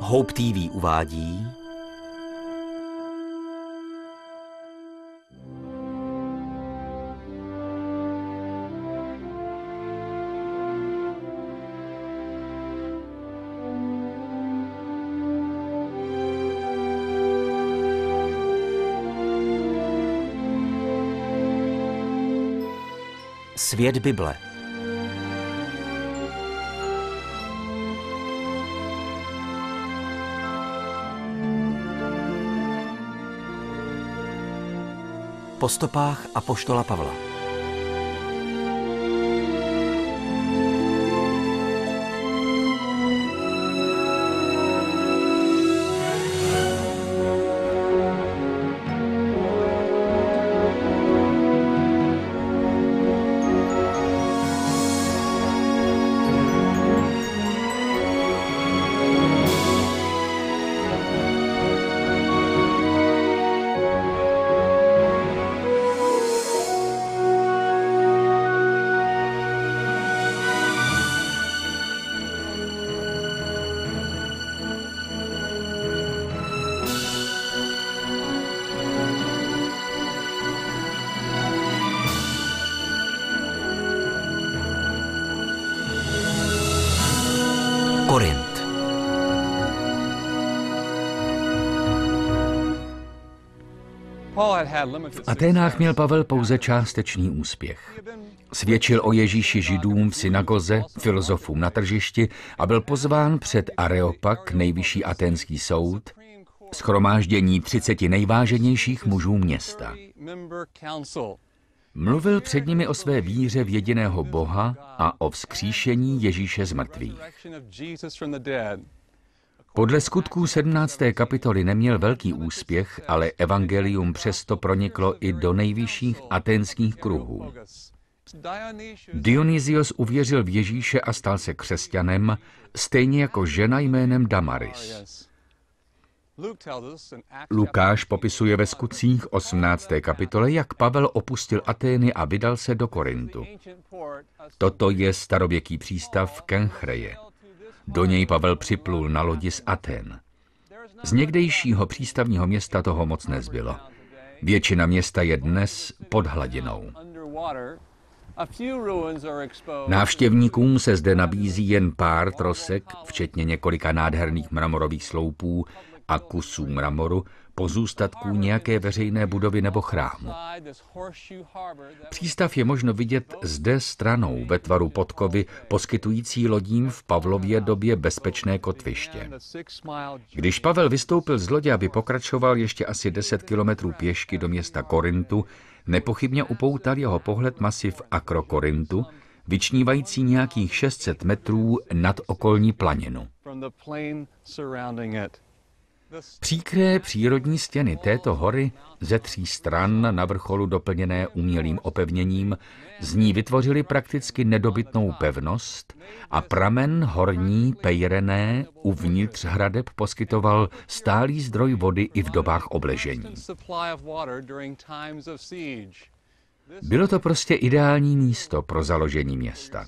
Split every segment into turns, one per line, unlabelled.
Hope TV uvádí Svět Bible. Po stopách Apoštola Pavla.
V Aténách měl Pavel pouze částečný úspěch. Svědčil o Ježíši židům v synagoze, filozofům na tržišti a byl pozván před Areopag, nejvyšší aténský soud, schromáždění třiceti nejváženějších mužů města. Mluvil před nimi o své víře v jediného Boha a o vzkříšení Ježíše z mrtvých. Podle skutků 17. kapitoly neměl velký úspěch, ale evangelium přesto proniklo i do nejvyšších aténských kruhů. Dionysios uvěřil v Ježíše a stal se křesťanem, stejně jako žena jménem Damaris. Lukáš popisuje ve skutcích 18. kapitole, jak Pavel opustil Atény a vydal se do Korintu. Toto je starověký přístav Kenchreje. Do něj Pavel připlul na lodi z Aten. Z někdejšího přístavního města toho moc nezbylo. Většina města je dnes pod hladinou. Návštěvníkům se zde nabízí jen pár trosek, včetně několika nádherných mramorových sloupů a kusů mramoru, pozůstatků nějaké veřejné budovy nebo chrámu. Přístav je možno vidět zde stranou ve tvaru podkovy, poskytující lodím v Pavlově době bezpečné kotviště. Když Pavel vystoupil z lodě, aby pokračoval ještě asi 10 kilometrů pěšky do města Korintu, nepochybně upoutal jeho pohled masiv Akrokorintu, vyčnívající nějakých 600 metrů nad okolní planinu. Příkré přírodní stěny této hory ze tří stran na vrcholu doplněné umělým opevněním z ní vytvořili prakticky nedobytnou pevnost a pramen horní pejrené uvnitř hradeb poskytoval stálý zdroj vody i v dobách obležení. Bylo to prostě ideální místo pro založení města.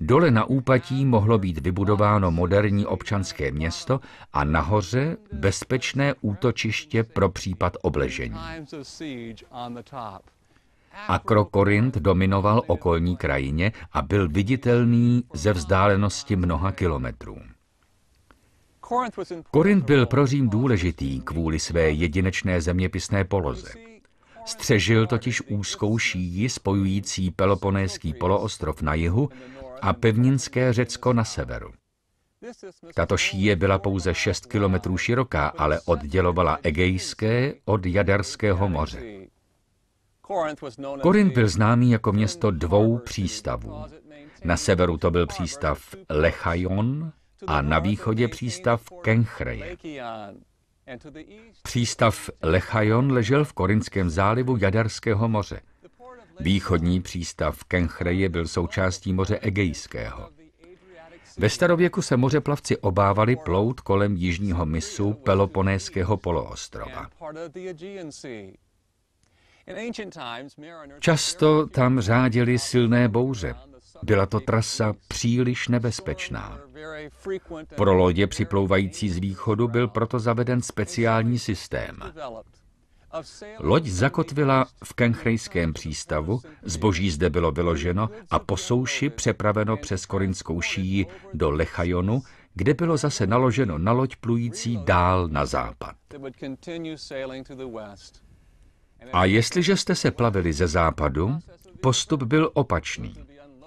Dole na úpatí mohlo být vybudováno moderní občanské město a nahoře bezpečné útočiště pro případ obležení. Akrokorint dominoval okolní krajině a byl viditelný ze vzdálenosti mnoha kilometrů. Korint byl pro Řím důležitý kvůli své jedinečné zeměpisné poloze. Střežil totiž úzkou šíji spojující Peloponéský poloostrov na jihu a pevninské Řecko na severu. Tato šíje byla pouze 6 kilometrů široká, ale oddělovala Egejské od Jaderského moře. Korint byl známý jako město dvou přístavů. Na severu to byl přístav Lechajon a na východě přístav Kenchreje. Přístav Lechajon ležel v Korinském zálivu Jaderského moře. Východní přístav Kenchreje byl součástí moře Egejského. Ve starověku se mořeplavci obávali plout kolem jižního mysu Peloponéského poloostrova. Často tam řádily silné bouře Byla to trasa příliš nebezpečná. Pro lodě připlouvající z východu byl proto zaveden speciální systém. Loď zakotvila v Kenchrejském přístavu, zboží zde bylo vyloženo a po souši přepraveno přes Korinskou šíji do Lechajonu, kde bylo zase naloženo na loď plující dál na západ. A jestliže jste se plavili ze západu, postup byl opačný.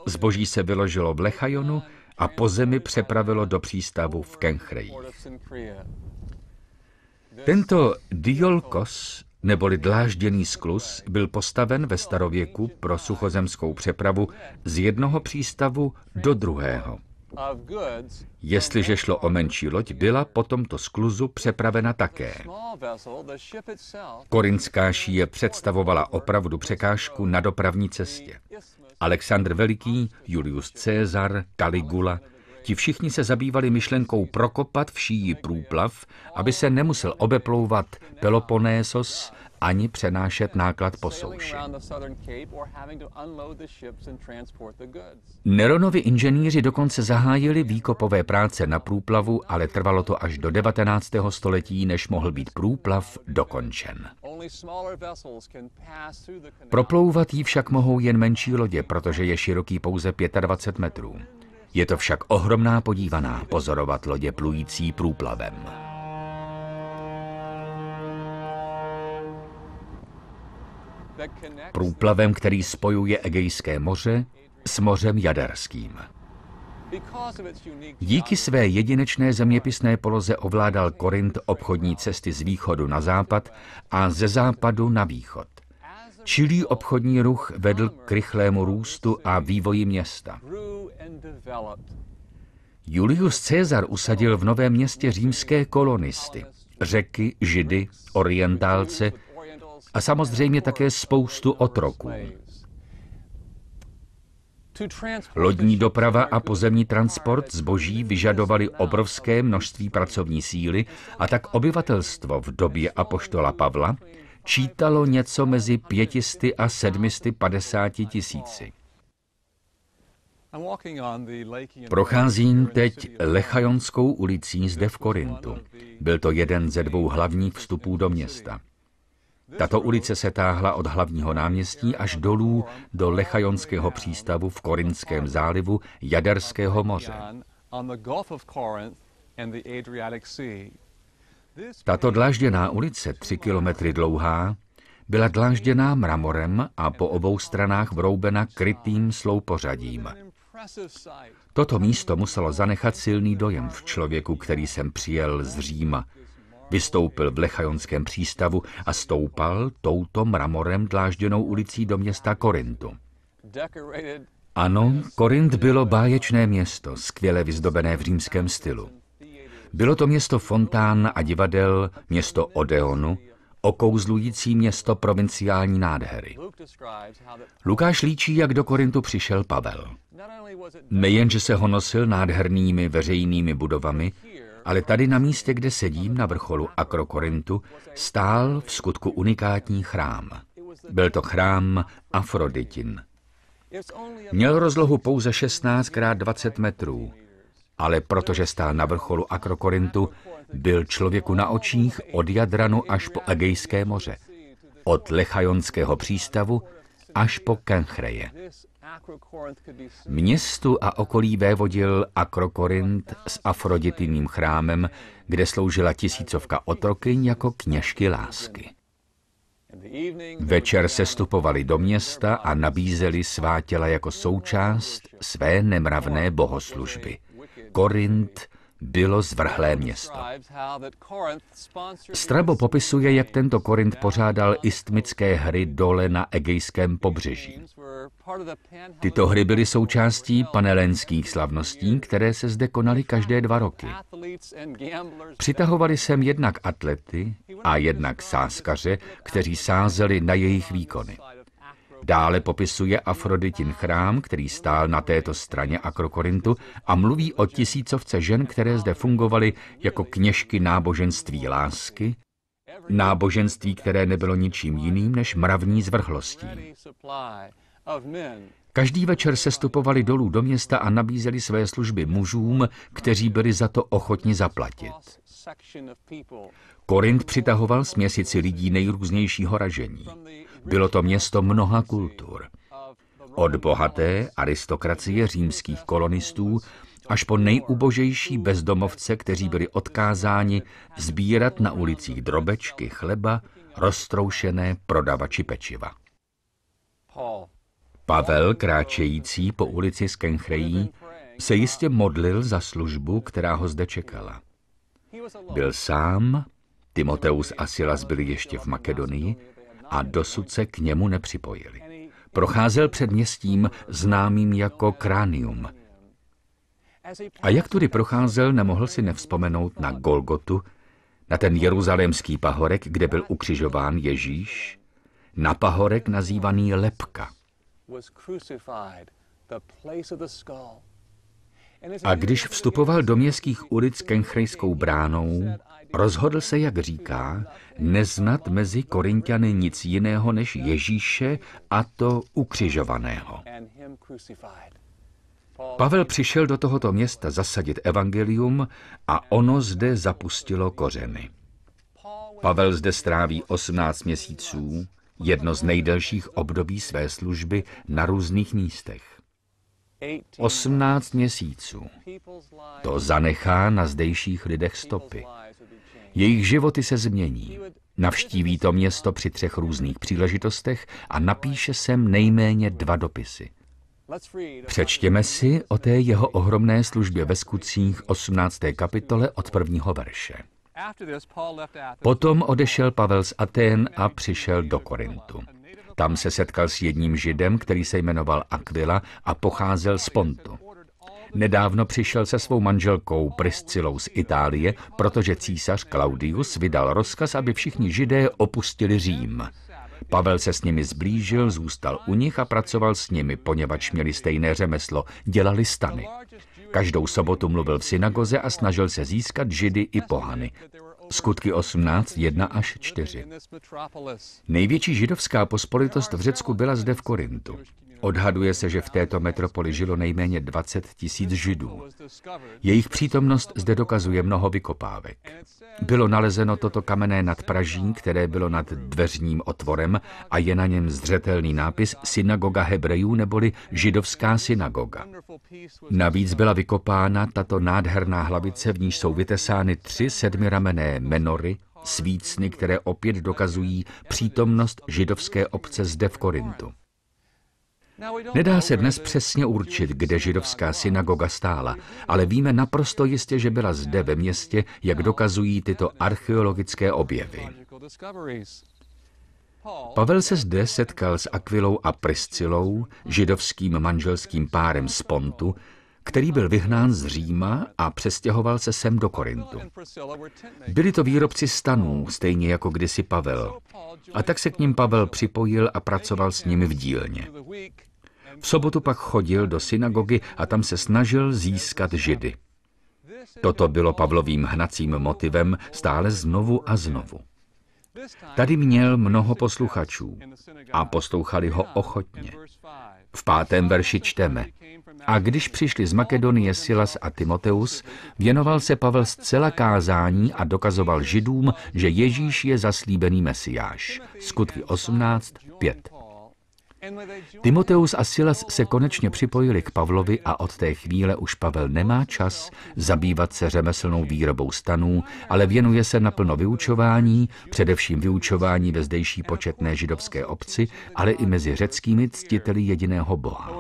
Zboží se vyložilo v Lechajonu a po zemi přepravilo do přístavu v Kenchreji. Tento diolkos, neboli dlážděný sklus, byl postaven ve starověku pro suchozemskou přepravu z jednoho přístavu do druhého. Jestliže šlo o menší loď, byla po tomto skluzu přepravena také. Korinská šíje představovala opravdu překážku na dopravní cestě. Alexandr Veliký, Julius Caesar, Caligula, ti všichni se zabývali myšlenkou prokopat v šíji průplav, aby se nemusel obeplouvat Peloponésos ani přenášet náklad po souši. Neronovi inženýři dokonce zahájili výkopové práce na průplavu, ale trvalo to až do 19. století, než mohl být průplav dokončen. Proplouvat jí však mohou jen menší lodě, protože je široký pouze 25 metrů. Je to však ohromná podívaná pozorovat lodě plující průplavem. Průplavem, který spojuje Egejské moře s mořem Jaderským. Díky své jedinečné zeměpisné poloze ovládal Korint obchodní cesty z východu na západ a ze západu na východ. Čilý obchodní ruch vedl k rychlému růstu a vývoji města. Julius Caesar usadil v Novém městě římské kolonisty, řeky, židy, orientálce a samozřejmě také spoustu otroků. Lodní doprava a pozemní transport zboží vyžadovali obrovské množství pracovní síly a tak obyvatelstvo v době apoštola Pavla čítalo něco mezi 500 a 750 tisíci. Procházím teď Lechajonskou ulicí zde v Korintu. Byl to jeden ze dvou hlavních vstupů do města. Tato ulice se táhla od hlavního náměstí až dolů do Lechajonského přístavu v Korinském zálivu Jaderského moře. Tato dlážděná ulice, tři kilometry dlouhá, byla dlážděná mramorem a po obou stranách vroubena krytým sloupořadím. Toto místo muselo zanechat silný dojem v člověku, který sem přijel z Říma. Vystoupil v Lechajonském přístavu a stoupal touto mramorem dlážděnou ulicí do města Korintu. Ano, Korint bylo báječné město, skvěle vyzdobené v římském stylu. Bylo to město fontán a divadel, město Odeonu, okouzlující město provinciální nádhery. Lukáš líčí, jak do Korintu přišel Pavel. Nejen, že se ho nosil nádhernými veřejnými budovami, ale tady na místě, kde sedím, na vrcholu Akrokorintu, stál v skutku unikátní chrám. Byl to chrám Afroditin. Měl rozlohu pouze 16 x 20 metrů, ale protože stál na vrcholu Akrokorintu, byl člověku na očích od Jadranu až po Egejské moře, od Lechajonského přístavu až po Kenchreje. Městu a okolí vévodil Akrokorint s afroditiným chrámem, kde sloužila tisícovka otrokyň jako kněžky lásky. Večer se stupovali do města a nabízeli svá těla jako součást své nemravné bohoslužby. Korint bylo zvrhlé město. Strabo popisuje, jak tento Korint pořádal istmické hry dole na egejském pobřeží. Tyto hry byly součástí panelenských slavností, které se zde konaly každé dva roky. Přitahovali sem jednak atlety a jednak sáskaře, kteří sázeli na jejich výkony. Dále popisuje Afroditin chrám, který stál na této straně Akrokorintu a mluví o tisícovce žen, které zde fungovaly jako kněžky náboženství lásky, náboženství, které nebylo ničím jiným než mravní zvrhlostí. Každý večer se stupovali dolů do města a nabízeli své služby mužům, kteří byli za to ochotni zaplatit. Korint přitahoval směsici lidí nejrůznějšího ražení. Bylo to město mnoha kultur. Od bohaté aristokracie římských kolonistů až po nejubožejší bezdomovce, kteří byli odkázáni sbírat na ulicích drobečky chleba, roztroušené prodavači pečiva. Pavel, kráčející po ulici z Kenchrejí, se jistě modlil za službu, která ho zde čekala. Byl sám, Timoteus a Silas byli ještě v Makedonii a dosud se k němu nepřipojili. Procházel před městím známým jako Kránium. A jak tudy procházel, nemohl si nevzpomenout na Golgotu, na ten jeruzalémský pahorek, kde byl ukřižován Ježíš, na pahorek nazývaný Lepka. A když vstupoval do městských ulic Kenchrejskou bránou, rozhodl se, jak říká, neznat mezi Korintiany nic jiného než Ježíše a to ukřižovaného. Pavel přišel do tohoto města zasadit evangelium a ono zde zapustilo kořeny. Pavel zde stráví 18 měsíců, jedno z nejdelších období své služby na různých místech. 18 měsíců. To zanechá na zdejších lidech stopy. Jejich životy se změní. Navštíví to město při třech různých příležitostech a napíše sem nejméně dva dopisy. Přečtěme si o té jeho ohromné službě ve skutcích 18. kapitole od prvního verše. Potom odešel Pavel z Atén a přišel do Korintu. Tam se setkal s jedním židem, který se jmenoval Aquila a pocházel z Pontu. Nedávno přišel se svou manželkou Priscilou z Itálie, protože císař Claudius vydal rozkaz, aby všichni židé opustili Řím. Pavel se s nimi zblížil, zůstal u nich a pracoval s nimi, poněvadž měli stejné řemeslo, dělali stany. Každou sobotu mluvil v synagoze a snažil se získat židy i pohany. Skutky 18, 1 až 4. Největší židovská pospolitost v Řecku byla zde v Korintu. Odhaduje se, že v této metropoli žilo nejméně 20 tisíc židů. Jejich přítomnost zde dokazuje mnoho vykopávek. Bylo nalezeno toto kamenné nadpraží, které bylo nad dveřním otvorem a je na něm zřetelný nápis Synagoga Hebrejů neboli Židovská synagoga. Navíc byla vykopána tato nádherná hlavice, v níž jsou vytesány tři sedmiramené menory, svícny, které opět dokazují přítomnost židovské obce zde v Korintu. Nedá se dnes přesně určit, kde židovská synagoga stála, ale víme naprosto jistě, že byla zde ve městě, jak dokazují tyto archeologické objevy. Pavel se zde setkal s Aquilou a Priscilou, židovským manželským párem z Pontu, který byl vyhnán z Říma a přestěhoval se sem do Korintu. Byli to výrobci stanů, stejně jako kdysi Pavel. A tak se k ním Pavel připojil a pracoval s nimi v dílně. V sobotu pak chodil do synagogy a tam se snažil získat židy. Toto bylo Pavlovým hnacím motivem stále znovu a znovu. Tady měl mnoho posluchačů a poslouchali ho ochotně. V pátém verši čteme. A když přišli z Makedonie Silas a Timoteus, věnoval se Pavel zcela kázání a dokazoval židům, že Ježíš je zaslíbený mesiáš. Skutky 18, 5. Timoteus a Silas se konečně připojili k Pavlovi a od té chvíle už Pavel nemá čas zabývat se řemeslnou výrobou stanů, ale věnuje se naplno vyučování, především vyučování ve zdejší početné židovské obci, ale i mezi řeckými ctiteli jediného boha.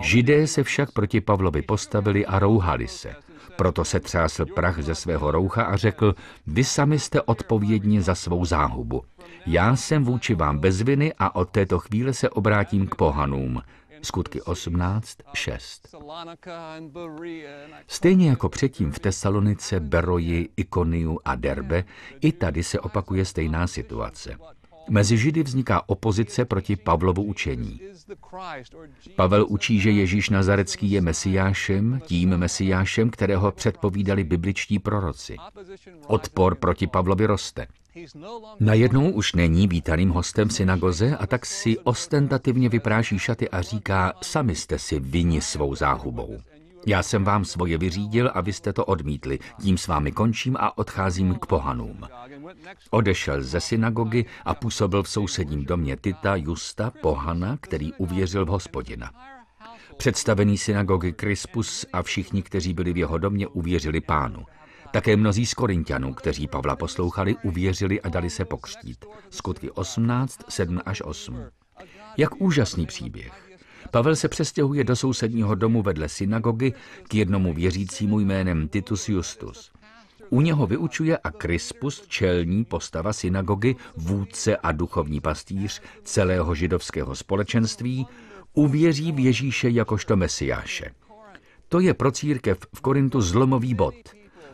Židé se však proti Pavlovi postavili a rouhali se. Proto se třásl prach ze svého roucha a řekl, vy sami jste odpovědní za svou záhubu. Já jsem vůči vám bez viny a od této chvíle se obrátím k pohanům. Skutky 18, 6. Stejně jako předtím v Tesalonice, Beroji, Ikoniu a Derbe, i tady se opakuje stejná situace. Mezi Židy vzniká opozice proti Pavlovu učení. Pavel učí, že Ježíš Nazarecký je mesiášem, tím mesiášem, kterého předpovídali bibličtí proroci. Odpor proti Pavlovi roste. Najednou už není vítaným hostem v synagoze a tak si ostentativně vypráší šaty a říká, sami jste si vyni svou záhubou. Já jsem vám svoje vyřídil a vy jste to odmítli. Tím s vámi končím a odcházím k pohanům. Odešel ze synagogy a působil v sousedním domě Tita Justa, pohana, který uvěřil v hospodina. Představený synagogy Crispus a všichni, kteří byli v jeho domě, uvěřili pánu. Také mnozí z Korintianů, kteří Pavla poslouchali, uvěřili a dali se pokřtít. Skutky 18, 7 až 8. Jak úžasný příběh. Pavel se přestěhuje do sousedního domu vedle synagogy k jednomu věřícímu jménem Titus Justus. U něho vyučuje a Crispus, čelní postava synagogy, vůdce a duchovní pastýř celého židovského společenství, uvěří v Ježíše jakožto mesiáše. To je pro církev v Korintu zlomový bod.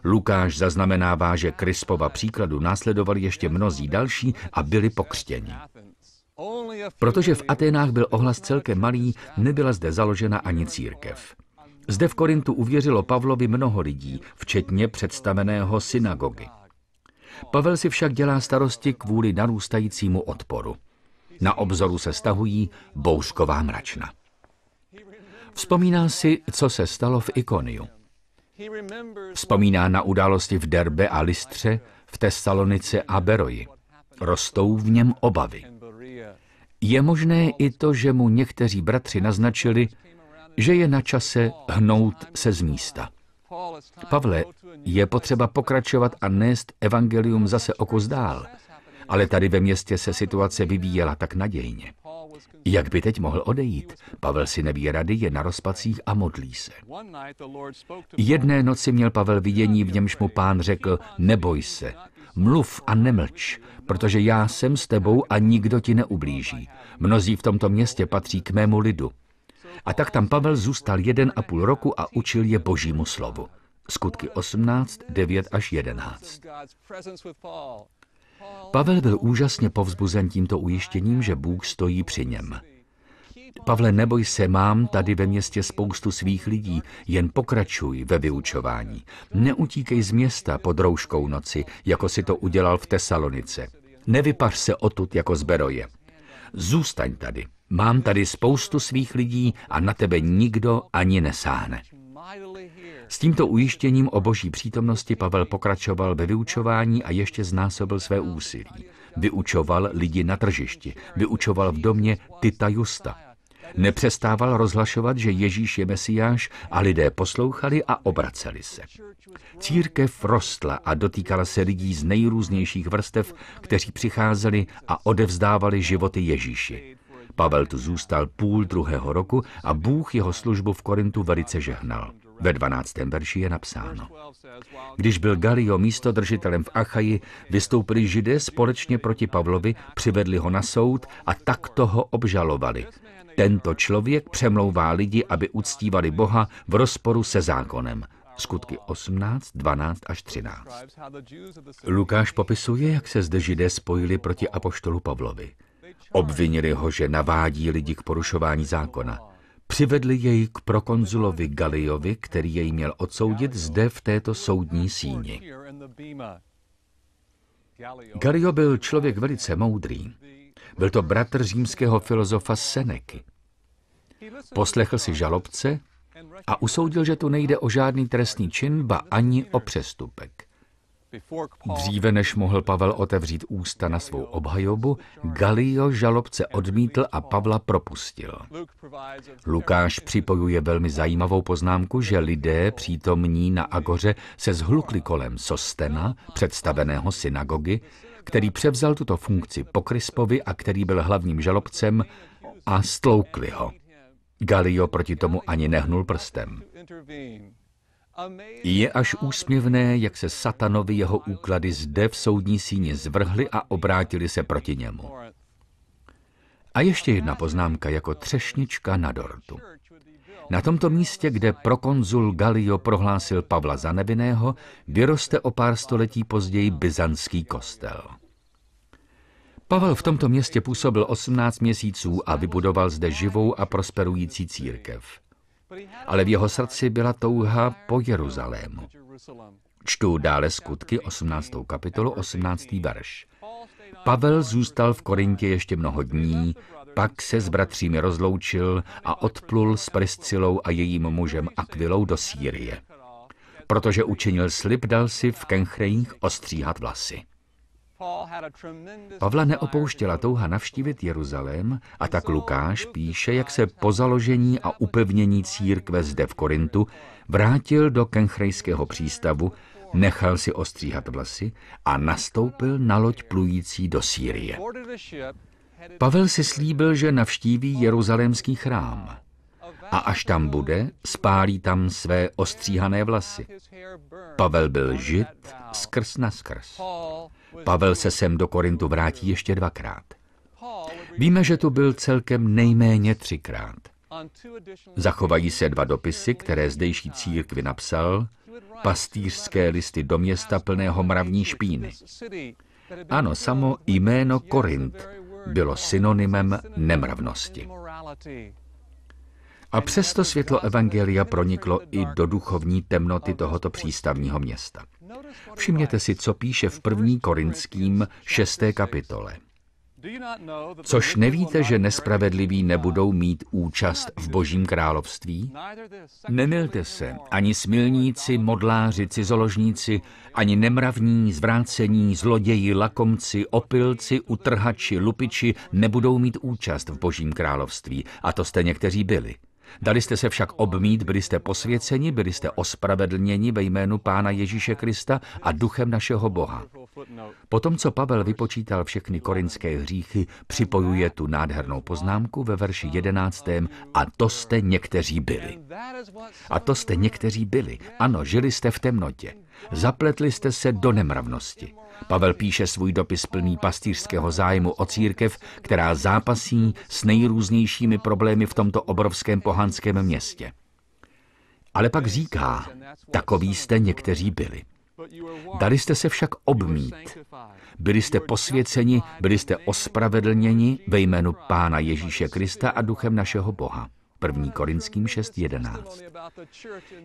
Lukáš zaznamenává, že Krispova příkladu následovali ještě mnozí další a byli pokřtěni. Protože v Aténách byl ohlas celkem malý, nebyla zde založena ani církev. Zde v Korintu uvěřilo Pavlovi mnoho lidí, včetně představeného synagogy. Pavel si však dělá starosti kvůli narůstajícímu odporu. Na obzoru se stahují bouřková mračna. Vzpomíná si, co se stalo v Ikoniu. Vzpomíná na události v Derbe a Listře, v Tesalonice a Beroji. Rostou v něm obavy. Je možné i to, že mu někteří bratři naznačili, že je na čase hnout se z místa. Pavle, je potřeba pokračovat a nést evangelium zase o kus dál. Ale tady ve městě se situace vyvíjela tak nadějně. Jak by teď mohl odejít? Pavel si neví rady, je na rozpacích a modlí se. Jedné noci měl Pavel vidění, v němž mu pán řekl, neboj se, mluv a nemlč, protože já jsem s tebou a nikdo ti neublíží. Mnozí v tomto městě patří k mému lidu. A tak tam Pavel zůstal jeden a půl roku a učil je božímu slovu. Skutky 18, 9 až 11. Pavel byl úžasně povzbuzen tímto ujištěním, že Bůh stojí při něm. Pavle, neboj se, mám tady ve městě spoustu svých lidí, jen pokračuj ve vyučování. Neutíkej z města pod rouškou noci, jako si to udělal v Tesalonice. Nevypař se odtud jako z Beroje. Zůstaň tady. Mám tady spoustu svých lidí a na tebe nikdo ani nesáhne. S tímto ujištěním o boží přítomnosti Pavel pokračoval ve vyučování a ještě znásobil své úsilí. Vyučoval lidi na tržišti, vyučoval v domě Tita Justa. Nepřestával rozhlašovat, že Ježíš je Mesiáš a lidé poslouchali a obraceli se. Církev rostla a dotýkala se lidí z nejrůznějších vrstev, kteří přicházeli a odevzdávali životy Ježíši. Pavel tu zůstal půl druhého roku a Bůh jeho službu v Korintu velice žehnal. Ve 12. verši je napsáno. Když byl Galio místodržitelem v Achaji, vystoupili židé společně proti Pavlovi, přivedli ho na soud a tak toho obžalovali. Tento člověk přemlouvá lidi, aby uctívali Boha v rozporu se zákonem. Skutky 18, 12 až 13. Lukáš popisuje, jak se zde židé spojili proti apoštolu Pavlovi. Obvinili ho, že navádí lidi k porušování zákona. Přivedli jej k prokonzulovi Galiovi, který jej měl odsoudit zde v této soudní síni. Galio byl člověk velice moudrý. Byl to bratr římského filozofa Seneky. Poslechl si žalobce a usoudil, že tu nejde o žádný trestný čin, ba ani o přestupek. Dříve než mohl Pavel otevřít ústa na svou obhajobu, Galio žalobce odmítl a Pavla propustil. Lukáš připojuje velmi zajímavou poznámku, že lidé přítomní na Agoře se zhlukli kolem Sostena, představeného synagogy, který převzal tuto funkci po Krispovi a který byl hlavním žalobcem a stloukli ho. Galio proti tomu ani nehnul prstem. Je až úsměvné, jak se satanovi jeho úklady zde v soudní síni zvrhly a obrátili se proti němu. A ještě jedna poznámka jako třešnička na dortu. Na tomto místě, kde prokonzul Galio prohlásil Pavla za nevinného, vyroste o pár století později byzantský kostel. Pavel v tomto městě působil 18 měsíců a vybudoval zde živou a prosperující církev ale v jeho srdci byla touha po Jeruzalému. Čtu dále skutky 18. kapitolu 18. verš. Pavel zůstal v Korintě ještě mnoho dní, pak se s bratřími rozloučil a odplul s Priscilou a jejím mužem Akvilou do Sýrie. Protože učinil slib, dal si v Kenchrejích ostříhat vlasy. Pavla neopouštěla touha navštívit Jeruzalém a tak Lukáš píše, jak se po založení a upevnění církve zde v Korintu vrátil do kenchrejského přístavu, nechal si ostříhat vlasy a nastoupil na loď plující do Sýrie. Pavel si slíbil, že navštíví jeruzalémský chrám a až tam bude, spálí tam své ostříhané vlasy. Pavel byl žid skrz na skrz. Pavel se sem do Korintu vrátí ještě dvakrát. Víme, že tu byl celkem nejméně třikrát. Zachovají se dva dopisy, které zdejší církvi napsal, pastýřské listy do města plného mravní špíny. Ano, samo jméno Korint bylo synonymem nemravnosti. A přesto světlo Evangelia proniklo i do duchovní temnoty tohoto přístavního města. Všimněte si, co píše v první korinským šesté kapitole. Což nevíte, že nespravedliví nebudou mít účast v božím království? Nemilte se, ani smilníci, modláři, cizoložníci, ani nemravní, zvrácení, zloději, lakomci, opilci, utrhači, lupiči nebudou mít účast v božím království. A to jste někteří byli. Dali jste se však obmít, byli jste posvěceni, byli jste ospravedlněni ve jménu Pána Ježíše Krista a duchem našeho Boha. Potom, co Pavel vypočítal všechny korinské hříchy, připojuje tu nádhernou poznámku ve verši 11. A to jste někteří byli. A to jste někteří byli. Ano, žili jste v temnotě. Zapletli jste se do nemravnosti. Pavel píše svůj dopis plný pastýřského zájmu o církev, která zápasí s nejrůznějšími problémy v tomto obrovském pohanském městě. Ale pak říká, takový jste někteří byli. Dali jste se však obmít. Byli jste posvěceni, byli jste ospravedlněni ve jménu Pána Ježíše Krista a duchem našeho Boha. 1. Korinským 6.11.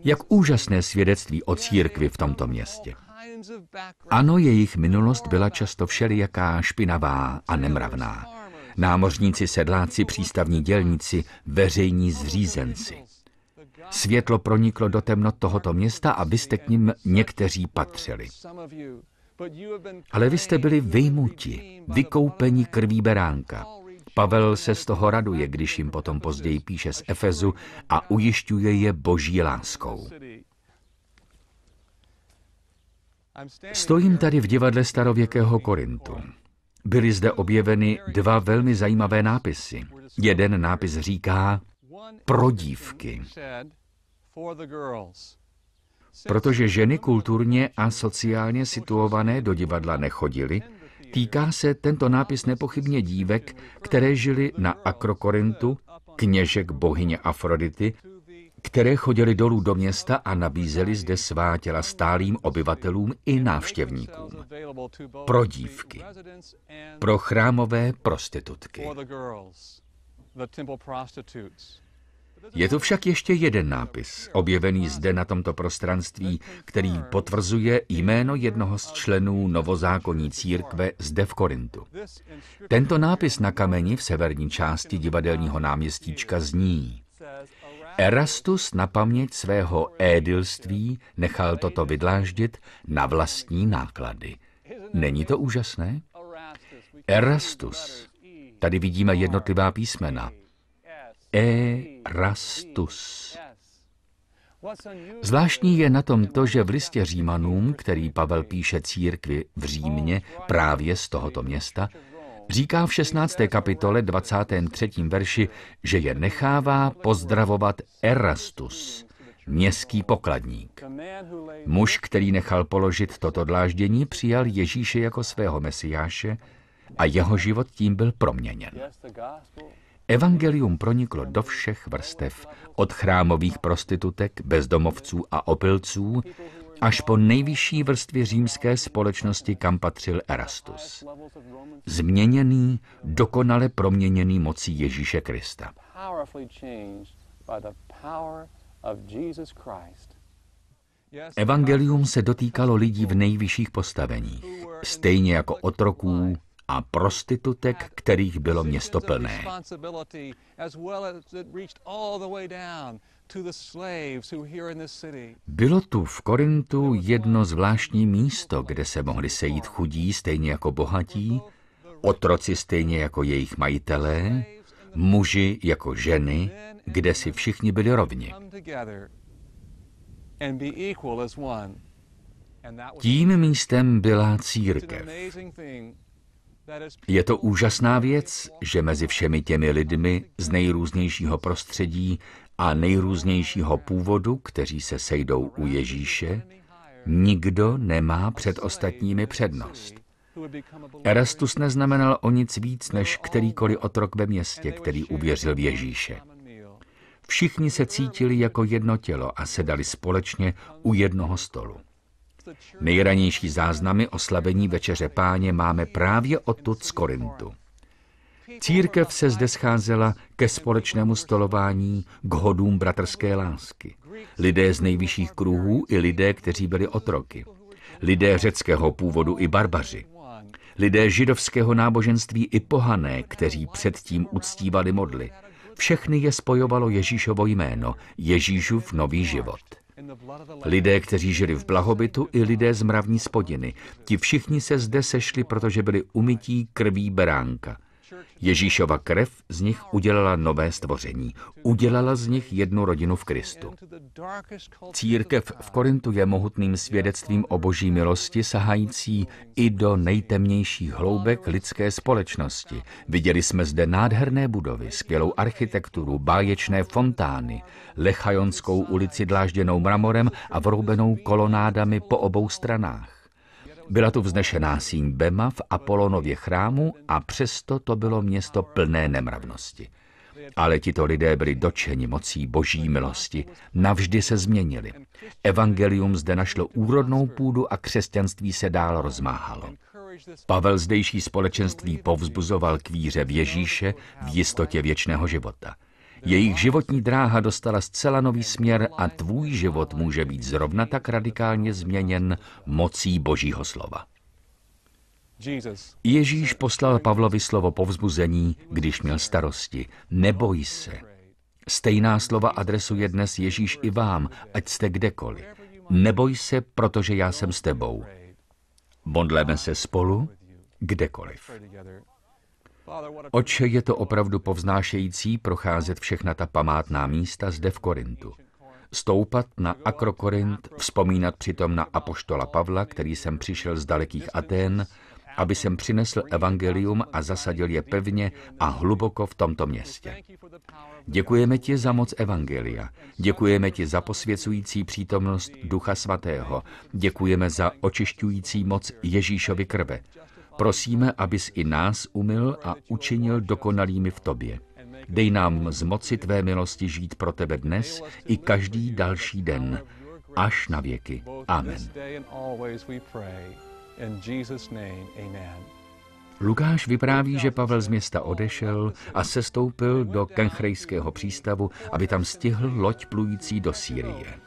Jak úžasné svědectví o církvi v tomto městě. Ano, jejich minulost byla často všelijaká špinavá a nemravná. Námořníci, sedláci, přístavní dělníci, veřejní zřízenci. Světlo proniklo do temnot tohoto města a vy jste k ním někteří patřili. Ale vy jste byli vyjmuti, vykoupeni krví beránka. Pavel se z toho raduje, když jim potom později píše z Efezu a ujišťuje je boží láskou. Stojím tady v divadle starověkého Korintu. Byly zde objeveny dva velmi zajímavé nápisy. Jeden nápis říká pro dívky. Protože ženy kulturně a sociálně situované do divadla nechodily, týká se tento nápis nepochybně dívek, které žily na Akrokorintu, kněžek bohyně Afrodity, které chodili dolů do města a nabízeli zde svá těla stálým obyvatelům i návštěvníkům. Pro dívky, pro chrámové prostitutky. Je tu však ještě jeden nápis, objevený zde na tomto prostranství, který potvrzuje jméno jednoho z členů novozákonní církve zde v Korintu. Tento nápis na kameni v severní části divadelního náměstíčka zní Erastus na paměť svého édilství nechal toto vydláždit na vlastní náklady. Není to úžasné? Erastus. Tady vidíme jednotlivá písmena. Erastus. Zvláštní je na tom to, že v listě Římanům, který Pavel píše církvi v Římě právě z tohoto města, Říká v 16. kapitole 23. verši, že je nechává pozdravovat Erastus, městský pokladník. Muž, který nechal položit toto dláždění, přijal Ježíše jako svého mesiáše a jeho život tím byl proměněn. Evangelium proniklo do všech vrstev, od chrámových prostitutek, bezdomovců a opilců, až po nejvyšší vrstvě římské společnosti, kam patřil Erastus. Změněný, dokonale proměněný mocí Ježíše Krista. Evangelium se dotýkalo lidí v nejvyšších postaveních, stejně jako otroků a prostitutek, kterých bylo město plné. Bylo tu v Korintu jedno zvláštní místo, kde se mohli sejít chudí stejně jako bohatí, otroci stejně jako jejich majitelé, muži jako ženy, kde si všichni byli rovni. Tím místem byla církev. Je to úžasná věc, že mezi všemi těmi lidmi z nejrůznějšího prostředí a nejrůznějšího původu, kteří se sejdou u Ježíše, nikdo nemá před ostatními přednost. Erastus neznamenal o nic víc než kterýkoliv otrok ve městě, který uvěřil v Ježíše. Všichni se cítili jako jedno tělo a sedali společně u jednoho stolu. Nejranější záznamy o slavení Večeře páně máme právě odtud z Korintu. Církev se zde scházela ke společnému stolování, k hodům bratrské lásky. Lidé z nejvyšších kruhů i lidé, kteří byli otroky. Lidé řeckého původu i barbaři. Lidé židovského náboženství i pohané, kteří předtím uctívali modly. Všechny je spojovalo Ježíšovo jméno, Ježíšův nový život. Lidé, kteří žili v blahobytu, i lidé z mravní spodiny. Ti všichni se zde sešli, protože byli umytí krví beránka. Ježíšova krev z nich udělala nové stvoření. Udělala z nich jednu rodinu v Kristu. Církev v Korintu je mohutným svědectvím o boží milosti, sahající i do nejtemnějších hloubek lidské společnosti. Viděli jsme zde nádherné budovy, skvělou architekturu, báječné fontány, Lechajonskou ulici dlážděnou mramorem a vroubenou kolonádami po obou stranách. Byla tu vznešená síň Bema v Apolonově chrámu a přesto to bylo město plné nemravnosti. Ale tito lidé byli dočeni mocí boží milosti, navždy se změnili. Evangelium zde našlo úrodnou půdu a křesťanství se dál rozmáhalo. Pavel zdejší společenství povzbuzoval k víře v Ježíše v jistotě věčného života. Jejich životní dráha dostala zcela nový směr a tvůj život může být zrovna tak radikálně změněn mocí Božího slova. Ježíš poslal Pavlovi slovo povzbuzení, když měl starosti. Neboj se. Stejná slova adresuje dnes Ježíš i vám, ať jste kdekoliv. Neboj se, protože já jsem s tebou. Modleme se spolu, kdekoliv. Oče, je to opravdu povznášející procházet všechna ta památná místa zde v Korintu. Stoupat na Akrokorint, vzpomínat přitom na apoštola Pavla, který jsem přišel z dalekých Atén, aby jsem přinesl evangelium a zasadil je pevně a hluboko v tomto městě. Děkujeme ti za moc evangelia. Děkujeme ti za posvěcující přítomnost Ducha Svatého. Děkujeme za očišťující moc Ježíšovy krve. Prosíme, abys i nás umil a učinil dokonalými v tobě. Dej nám z moci tvé milosti žít pro tebe dnes i každý další den, až na věky. Amen. Lukáš vypráví, že Pavel z města odešel a sestoupil do kenchrejského přístavu, aby tam stihl loď plující do Sýrie.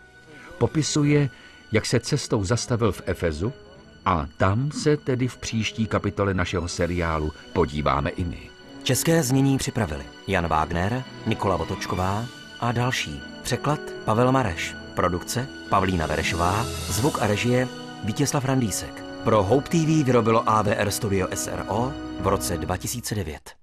Popisuje, jak se cestou zastavil v Efezu a tam se tedy v příští kapitole našeho seriálu podíváme i my.
České znění připravili Jan Wagner, Nikola Votočková a další. Překlad Pavel Mareš. Produkce Pavlína Verešová. Zvuk a režie Vítězslav Randísek. Pro Hope TV vyrobilo AVR Studio SRO v roce 2009.